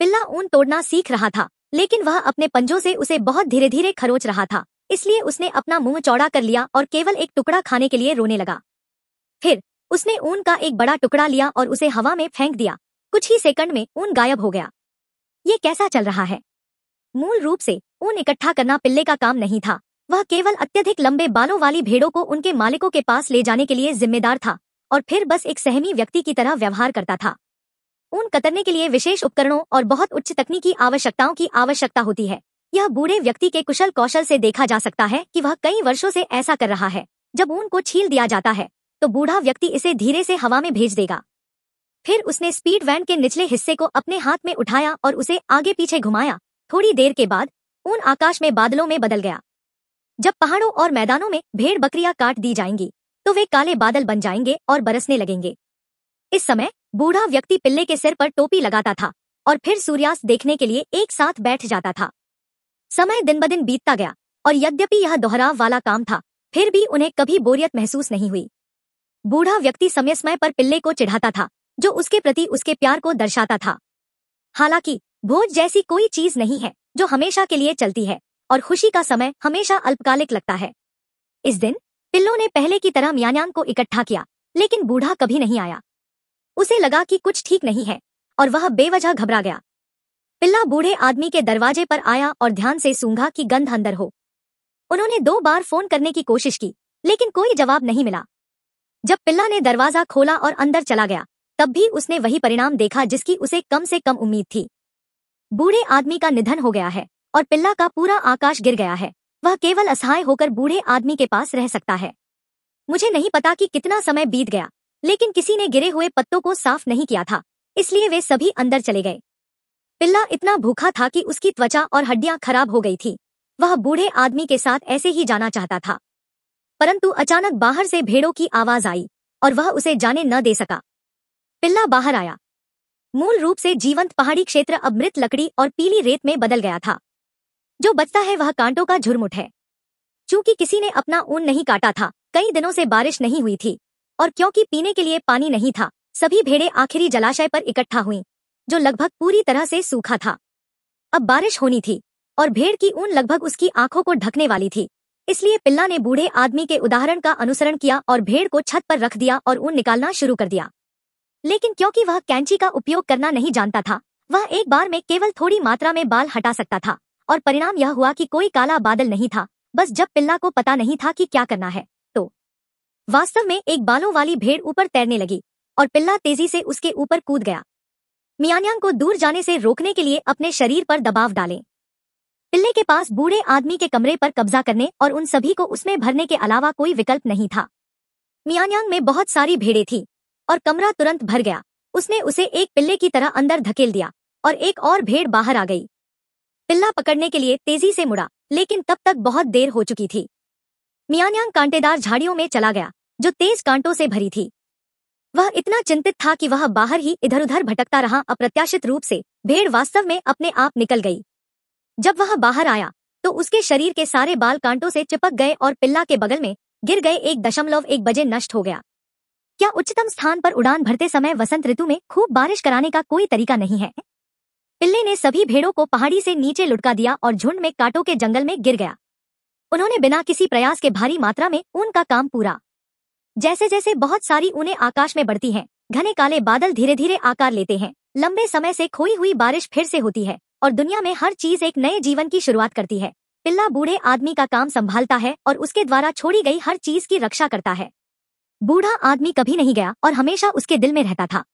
पिल्ला ऊन तोड़ना सीख रहा था, लेकिन वह अपने पंजों से उसे बहुत धीरे धीरे खरोच रहा था, इसलिए उसने अपना मुँह चौड़ा कर लिया और केवल एक टुकड़ा खाने के लिए रोने लगा। फिर, उसने ऊन का एक बड़ा टुकड़ा लिया और उसे हवा में फेंक दिया। कुछ ही सेकंड में ऊन गायब हो गया। ये कैसा चल रहा है? मूल रूप से, ऊन इकट्ठा करना पिल्ले का काम नहीं था। वह केवल अत्यधिक लंबे बालों वाली भेड़ों को उनके मालिकों के पास ले जाने के लिए जिम्मेदार था और फिर बस एक सहमी व्यक्ति की तरह व्यवहार करता था। ऊन कतरने के लिए विशेष उपकरणों और बहुत उच्च तकनीकी आवश्यकताओं की आवश्यकता होती है। यह बूढ़े व्यक्ति के कुशल कौशल से देखा जा सकता है कि वह कई वर्षों से ऐसा कर रहा है। जब ऊन को छील दिया जाता है तो बूढ़ा व्यक्ति इसे धीरे से हवा में भेज देगा। फिर उसने स्पीड वैन के निचले हिस्से को अपने हाथ में उठाया और उसे आगे पीछे घुमाया। थोड़ी देर के बाद, ऊन आकाश में बादलों में बदल गया। जब पहाड़ों और मैदानों में भेड़ बकरियाँ काट दी जाएँगी तो वे काले बादल बन जाएँगे और बरसने लगेंगे। इस समय बूढ़ा व्यक्ति पिल्ले के सिर पर टोपी लगाता था और फिर सूर्यास्त देखने के लिए एक साथ बैठ जाता था। समय दिन ब दिन बीतता गया और यद्यपि यह दोहराव वाला काम था, फिर भी उन्हें कभी बोरियत महसूस नहीं हुई। बूढ़ा व्यक्ति समय समय पर पिल्ले को चिढ़ाता था, जो उसके प्रति उसके प्यार को दर्शाता था। हालाँकि, भोज जैसी कोई चीज़ नहीं है, जो हमेशा के लिए चलती है, और खुशी का समय हमेशा अल्पकालिक लगता है। इस दिन, पिल्लों ने पहले की तरह म्यान्यांग को इकट्ठा किया, लेकिन बूढ़ा कभी नहीं आया। उसे लगा कि कुछ ठीक नहीं है, और वह बेवजह घबरा गया। पिल्ला बूढ़े आदमी के दरवाजे पर आया और ध्यान से सूंघा कि गंध अंदर हो। उन्होंने दो बार फ़ोन करने की कोशिश की, लेकिन कोई जवाब नहीं मिला। जब पिल्ला ने दरवाज़ा खोला और अंदर चला गया, तब भी उसने वही परिणाम देखा जिसकी उसे कम से कम उम्मीद थी। बूढ़े आदमी का निधन हो गया है, और पिल्ला का पूरा आकाश गिर गया है। वह केवल असहाय होकर बूढ़े आदमी के पास रह सकता है। मुझे नहीं पता कि कितना समय बीत गया लेकिन किसी ने गिरे हुए पत्तों को साफ़ नहीं किया था, इसलिए वे सभी अंदर चले गए। पिल्ला इतना भूखा था कि उसकी त्वचा और हड्डियाँ खराब हो गई थी। वह बूढ़े आदमी के साथ ऐसे ही जाना चाहता था। परंतु अचानक बाहर से भेड़ों की आवाज़ आई, और वह उसे जाने न दे सका। पिल्ला बाहर आया। मूल रूप से जीवंत पहाड़ी क्षेत्र अब मृत लकड़ी और पीली रेत में बदल गया था। जो बचता है वह कांटों का झुरमुट है। चूँकि किसी ने अपना ऊन नहीं काटा था, कई दिनों से बारिश नहीं हुई थी और क्योंकि पीने के लिए पानी नहीं था, सभी भेड़े आखिरी जलाशय पर इकट्ठा हुई, जो लगभग पूरी तरह से सूखा था। अब बारिश होनी थी, और भेड़ की ऊन लगभग उसकी आँखों को ढकने वाली थी, इसलिए पिल्ला ने बूढ़े आदमी के उदाहरण का अनुसरण किया और भेड़ को छत पर रख दिया और ऊन निकालना शुरू कर दिया। लेकिन क्योंकि वह कैंची का उपयोग करना नहीं जानता था, वह एक बार में केवल थोड़ी मात्रा में बाल हटा सकता था, और परिणाम यह हुआ कि कोई काला बादल नहीं था, बस जब पिल्ला को पता नहीं था कि क्या करना है। वास्तव में एक बालों वाली भेड़ ऊपर तैरने लगी और पिल्ला तेज़ी से उसके ऊपर कूद गया। मियान्यांग को दूर जाने से रोकने के लिए अपने शरीर पर दबाव डालें। पिल्ले के पास बूढ़े आदमी के कमरे पर कब्जा करने और उन सभी को उसमें भरने के अलावा कोई विकल्प नहीं था। मियान्यांग में बहुत सारी भेड़े थी और कमरा तुरंत भर गया। उसने उसे एक पिल्ले की तरह अंदर धकेल दिया और एक और भेड़ बाहर आ गई। पिल्ला पकड़ने के लिए तेज़ी से मुड़ा, लेकिन तब तक बहुत देर हो चुकी थी। मियान्यांग कांटेदार झाड़ियों में चला गया। जो तेज कांटों से भरी थी। वह इतना चिंतित था कि वह बाहर ही इधर उधर भटकता रहा, अप्रत्याशित रूप से। भेड़ वास्तव में अपने आप निकल गई। जब वह बाहर आया तो उसके शरीर के सारे बाल कांटों से चिपक गए और पिल्ला के बगल में गिर गए एक दशमलव एक बजे नष्ट हो गया। क्या उच्चतम स्थान पर उड़ान भरते समय वसंत ऋतु में खूब बारिश कराने का कोई तरीका नहीं है? पिल्ले ने सभी भेड़ों को पहाड़ी से नीचे लुटका दिया और झुंड में कांटों के जंगल में गिर गया। उन्होंने बिना किसी प्रयास के भारी मात्रा में ऊन का काम पूरा। जैसे जैसे बहुत सारी उन्हें आकाश में बढ़ती है, घने काले बादल धीरे धीरे आकार लेते हैं, लंबे समय से खोई हुई बारिश फिर से होती है, और दुनिया में हर चीज़ एक नए जीवन की शुरुआत करती है। पिल्ला बूढ़े आदमी का काम संभालता है और उसके द्वारा छोड़ी गई हर चीज़ की रक्षा करता है। बूढ़ा आदमी कभी नहीं गया और हमेशा उसके दिल में रहता था।